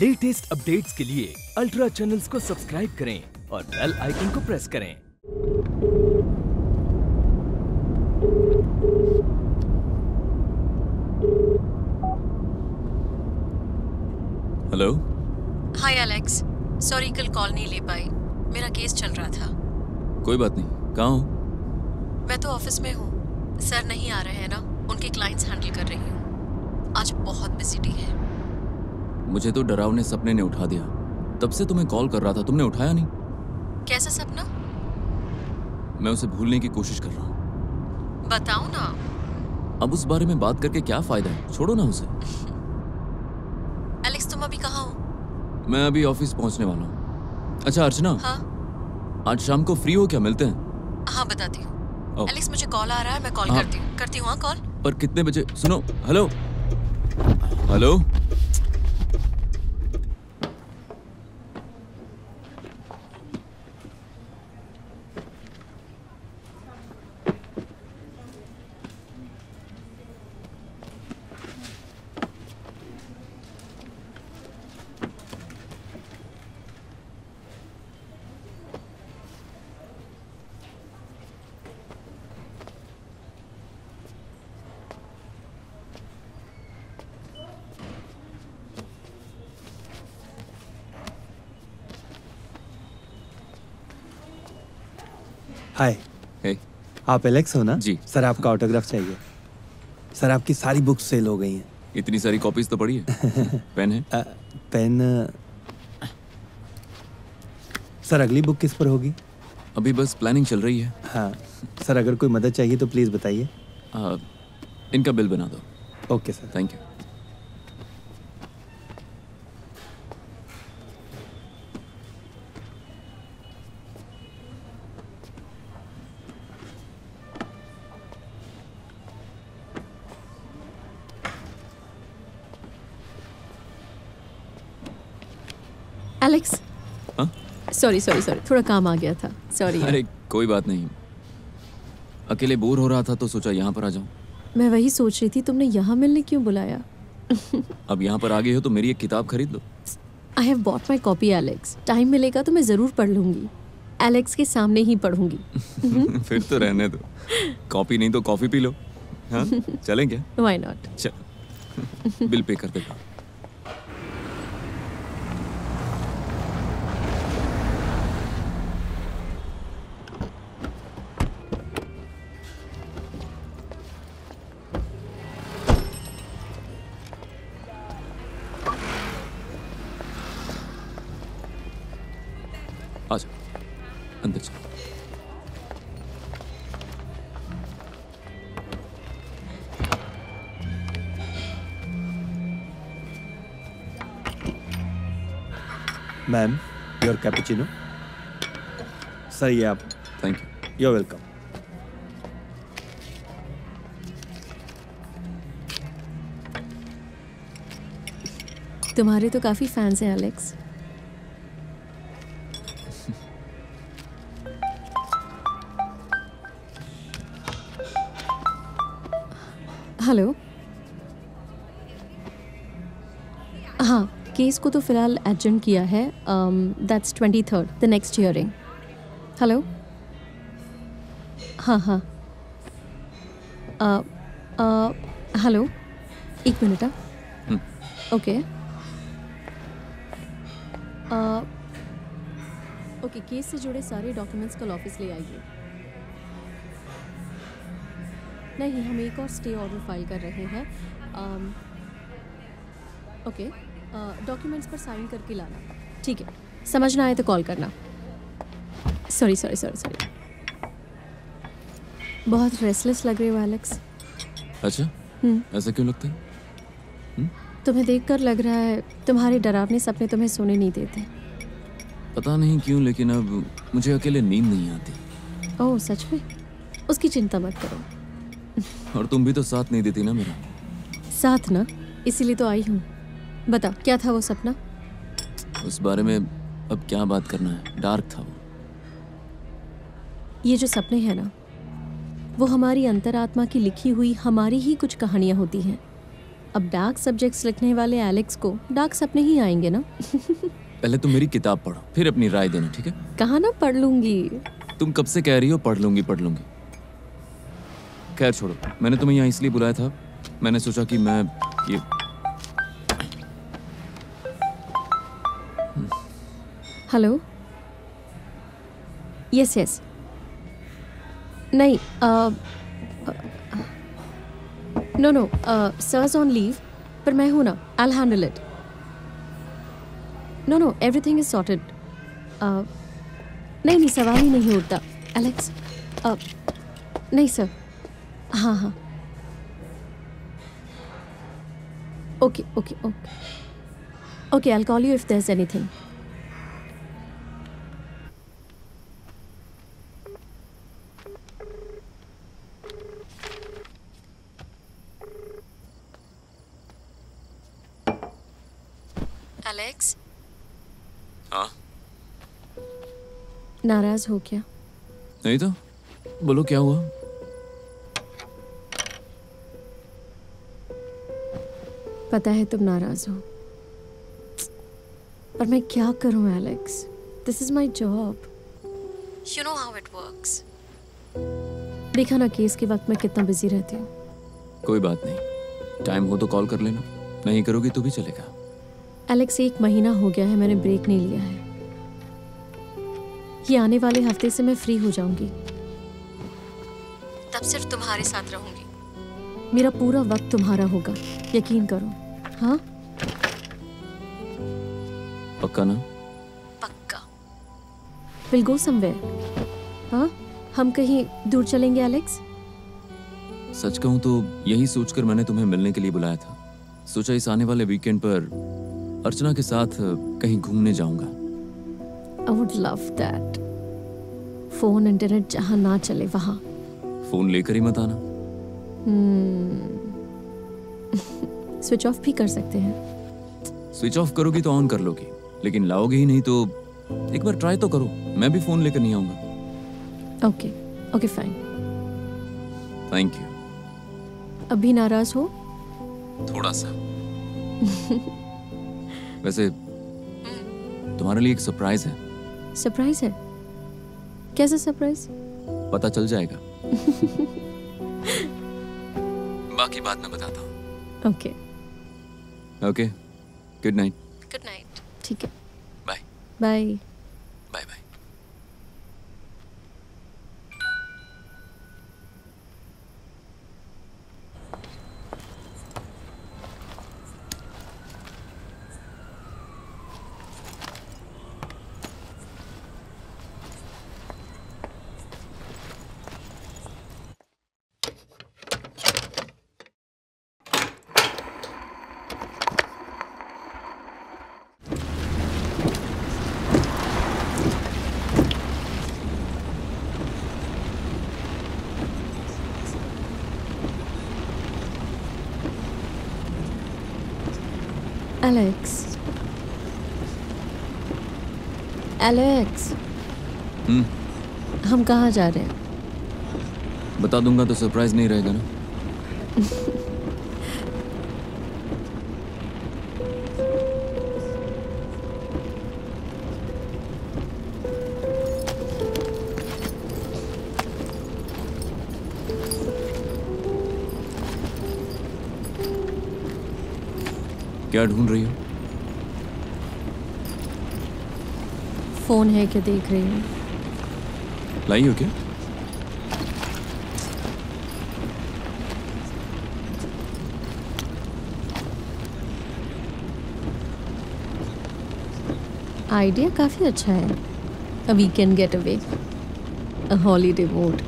Latest updates के लिए ultra channels को सब्सक्राइब करें और बेल आइकन को प्रेस करें। हेलो हाय एलेक्स सॉरी कल कॉल नहीं ले पाई। मेरा केस चल रहा था। कोई बात नहीं। कहाँ हो? मैं तो ऑफ़िस में हूँ। सर नहीं आ रहे हैं ना? उनके क्लाइंट्स हैंडल कर रही हूँ। आज बहुत बिज़ी डे है। मुझे तो डरावने सपने ने उठा दिया। तब से तुम्हें कॉल कर रहा था तुमने उठाया नहीं। कैसा सपना? मैं उसे भूलने की कोशिश कर रहा हूँ। बताओ ना। अब उस बारे में बात करके क्या फ़ायदा है? छोड़ो ना उसे। एलेक्स तुम अभी कहाँ हो? मैं अभी ऑफ़िस पहुँचने वाला हूँ। अच्छा अर्चना। हाँ? आज शाम को फ्री हो क्या? मिलते हैं। हाँ बताती हूँ। एलेक्स मुझे कॉल आ रहा है मैं कॉल हाँ। करती हूँ। करती हूँ हाँ कॉल। पर कितने बजे? सुनो। हेलो। हेलो। हाय आप एलेक्स हो ना? जी। सर आपका ऑटोग्राफ चाहिए। सर आपकी सारी बुक्स सेल हो गई हैं। इतनी सारी कॉपीज तो पड़ी है। पेन है? अ, पेन सर अगली बुक किस पर होगी? अभी बस प्लानिंग चल रही है। हाँ। सर अगर कोई मदद चाहिए तो प्लीज़ बताइए। इनका बिल बना दो। Okay sir thank you Alex? Sorry sorry sorry थोड़ा काम आ गया था. सॉरी अरे कोई बात नहीं. अकेले बोर हो रहा था तो सोचा यहाँ पर आ जाऊँ। मैं वही सोच रही थी तुमने यहाँ मिलने क्यों बुलाया? अब यहाँ पर आ गए हो तो मेरी एक किताब खरीद लो। I have bought my copy Alex time मिलेगा तो मैं ज़रूर पढ़ लूँगी। एलेक्स के सामने ही पढ़ूँगी। फिर तो रहने दो। कॉफ़ी नहीं तो कॉफ़ी पी लो। हाँ? चलें क्या? वाई नॉट चल। बिल पे कर देगा आजा अंदर चल। मैम योर कैपुचिनो सर ये आप थैंक यू योर वेलकम तुम्हारे तो काफ़ी फैंस हैं एलेक्स हेलो। हाँ केस को तो फ़िलहाल एडजेंट किया है that's twenty third the next hearing hello हाँ हाँ। हेलो एक मिनट। ओके ओके केस से जुड़े सारे डॉक्यूमेंट्स कल ऑफ़िस ले आइए। नहीं हम एक और स्टे ऑर्डर फ़ाइल कर रहे हैं। ओके डॉक्यूमेंट्स पर साइन करके लाना। ठीक है समझ ना आए तो कॉल करना। सॉरी सॉरी सॉरी सॉरी बहुत रेस्टलेस लग रहे हो एलेक्स अच्छा? हम्म। ऐसा क्यों लगता है? तुम्हें देखकर लग रहा है तुम्हारे डरावने सपने तुम्हें सोने नहीं देते। पता नहीं क्यों लेकिन अब मुझे अकेले नींद नहीं आती। ओह सच में? उसकी चिंता मत करो। और तुम भी तो साथ नहीं देती ना मेरा। साथ ना? इसीलिए तो आई हूँ। बता क्या था वो सपना? उस बारे में अब क्या बात करना है? डार्क था वो। ये जो सपने हैं ना वो हमारी अंतरात्मा की लिखी हुई हमारी ही कुछ कहानियाँ होती हैं। अब डार्क सब्जेक्ट्स लिखने वाले एलेक्स को डार्क सपने ही आएँगे ना? पहले तुम मेरी किताब पढ़ो फिर अपनी राय देना ठीक है? कहा ना पढ़ लूँगी। तुम कब से कह रही हो पढ़ लूँगी पढ़ लूँगी। खैर छोड़ो मैंने तुम्हें यहाँ इसलिए बुलाया था मैंने सोचा कि मैं ये हेलो? यस यस नहीं no no sir's on leave पर मैं हूँ ना I handle it no no everything is sorted नहीं नहीं सवाल ही नहीं उठता एलेक्स uh, नहीं सर हाँ हाँ। Okay okay okay okay I call you if there is anything Alex हाँ? नाराज़ हो क्या नहीं तो? बोलो क्या हुआ? पता है तुम नाराज़ हो। पर मैं क्या करूँ Alex this is my job you know how it works देखा ना केस के वक्त मैं कितना बिज़ी रहती हूँ। कोई बात नहीं। टाइम हो तो कॉल कर लेना। नहीं करोगी तो भी चलेगा। एलेक्स एक महीना हो गया है मैंने ब्रेक नहीं लिया है। ये आने वाले हफ़्ते से मैं फ्री हो जाऊँगी। तब सिर्फ़ तुम्हारे साथ रहूँगी। मेरा पूरा वक्त तुम्हारा होगा। यकीन करो। हाँ? पक्का ना? पक्का। विल गो समवेयर हाँ? हम कहीं दूर चलेंगे एलेक्स सच कहूँ तो यही सोचकर मैंने तुम्हें मिलने के लिए बुलाया था। सोचा इस आने वाले वीकेंड पर अर्चना के साथ कहीं घूमने जाऊँगा। I would love that phone internet जहाँ ना चले वहाँ। फ़ोन लेकर ही मत आना। स्विच ऑफ़ भी कर सकते हैं। स्विच ऑफ़ करोगी तो ऑन कर लोगी लेकिन लाओगे ही नहीं तो एक बार ट्राई तो करो मैं भी फ़ोन लेकर नहीं आऊँगा। Okay okay fine thank you अभी नाराज़ हो? थोड़ा सा। वैसे तुम्हारे लिए एक सरप्राइज़ है। सरप्राइज़ है? कैसा सरप्राइज़ पता चल जाएगा। बाद में बताता हूँ। Okay okay good night good night ठीक है। Bye bye bye Alex Alex hmm हम कहाँ जा रहे हैं? बता दूँगा तो सरप्राइज़ नहीं रहेगा ना। क्या ढूंढ रही हो? फ़ोन है क्या देख रही हूँ। लाई हो क्या? आइडिया काफ़ी अच्छा है। A weekend getaway a holiday mode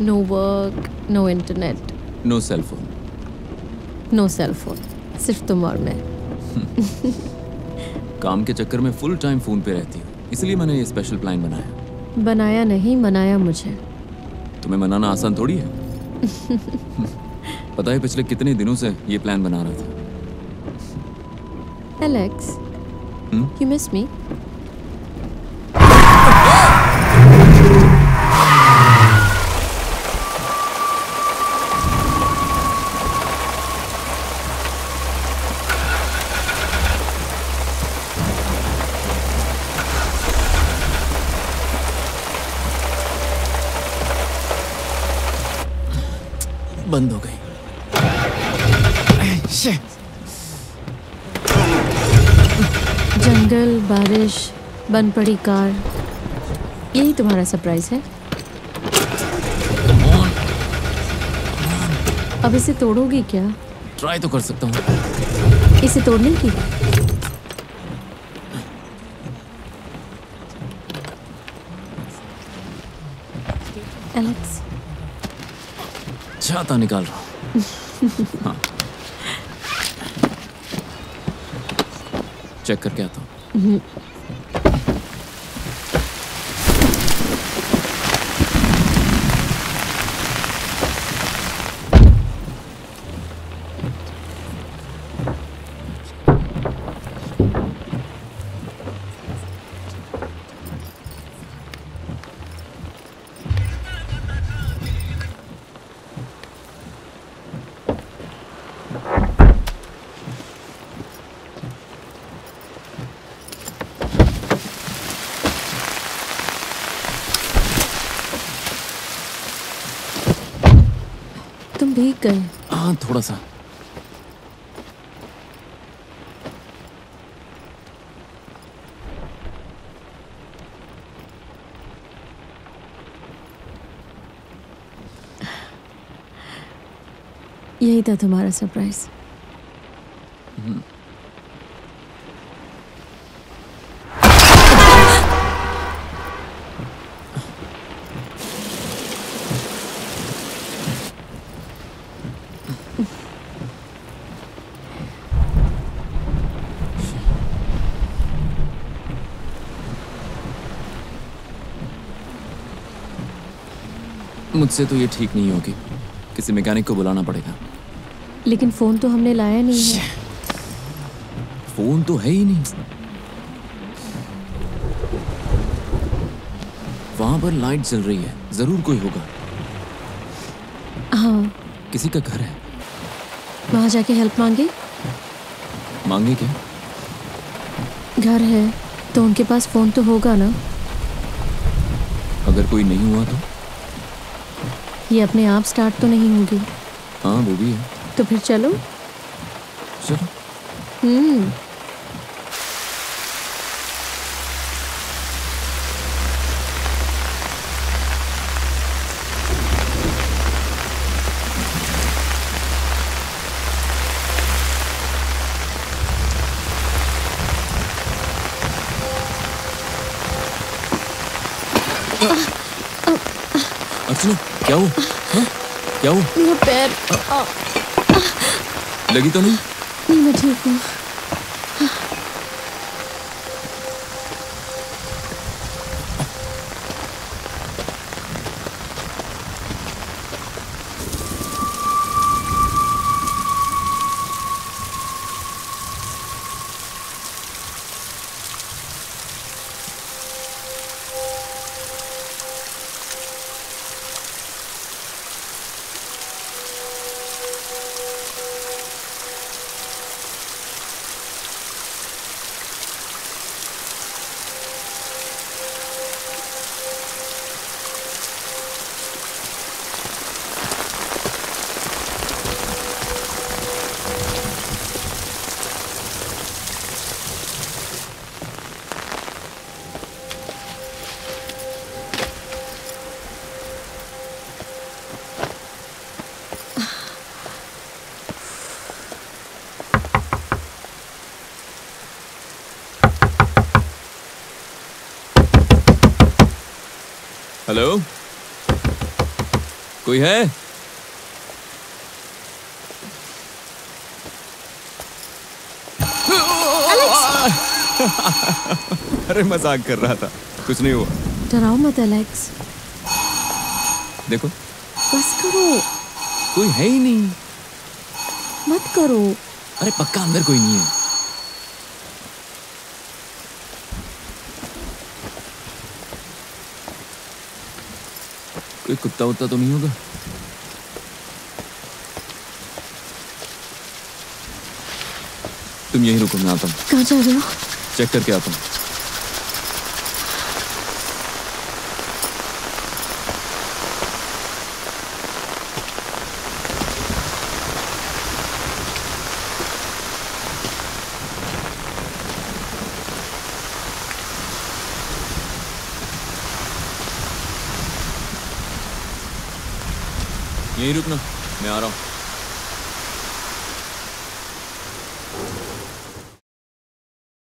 no work no internet no cellphone no cell phone सिर्फ़ तुम और मैं। काम के चक्कर में फुल टाइम फ़ोन पे रहती हूँ इसलिए मैंने ये स्पेशल प्लान बनाया। बनाया नहीं मनाया मुझे। तुम्हें मनाना आसान थोड़ी है? पता है पिछले कितने दिनों से ये प्लान बना रहा था। एलेक्स? यू मिस मी बंद हो गई। जंगल बारिश बन पड़ी कार। यही तुम्हारा सरप्राइज़ है? अब इसे तोड़ोगे क्या? ट्राई तो कर सकता हूँ। इसे तोड़ने की? एलेक्स छाता निकाल रहा हूँ। हाँ। चेक करके आता हूँ। गए हाँ थोड़ा सा। यही था तुम्हारा सरप्राइज़ मुझसे तो ये ठीक नहीं होगी। किसी मैकेनिक को बुलाना पड़ेगा। लेकिन फ़ोन तो हमने लाया नहीं है। फ़ोन तो है ही नहीं। वहाँ पर लाइट जल रही है। ज़रूर कोई होगा। हाँ। किसी का घर है। वहाँ जाके हेल्प मांगे? मांगे क्या? घर है तो उनके पास फ़ोन तो होगा ना? अगर कोई नहीं हुआ तो? ये अपने आप स्टार्ट तो नहीं होगी। हाँ वो भी है। तो फिर चलो। चलो। हम्म। अर्चना क्या हुआ? हाँ? क्या हुआ? मेरा पैर लगी तो नहीं? नहीं मैं ठीक हूँ। कोई है। अरे मज़ाक कर रहा था। कुछ नहीं हुआ। डराओ मत एलेक्स देखो। बस करो। कोई है ही नहीं। मत करो। अरे पक्का अंदर कोई नहीं है। कोई कुत्ता उत्ता तो नहीं होगा तुम यहीं रुको मैं आता हूँ कहाँ जा रहे हो चेक करके आता हूँ абсолютно.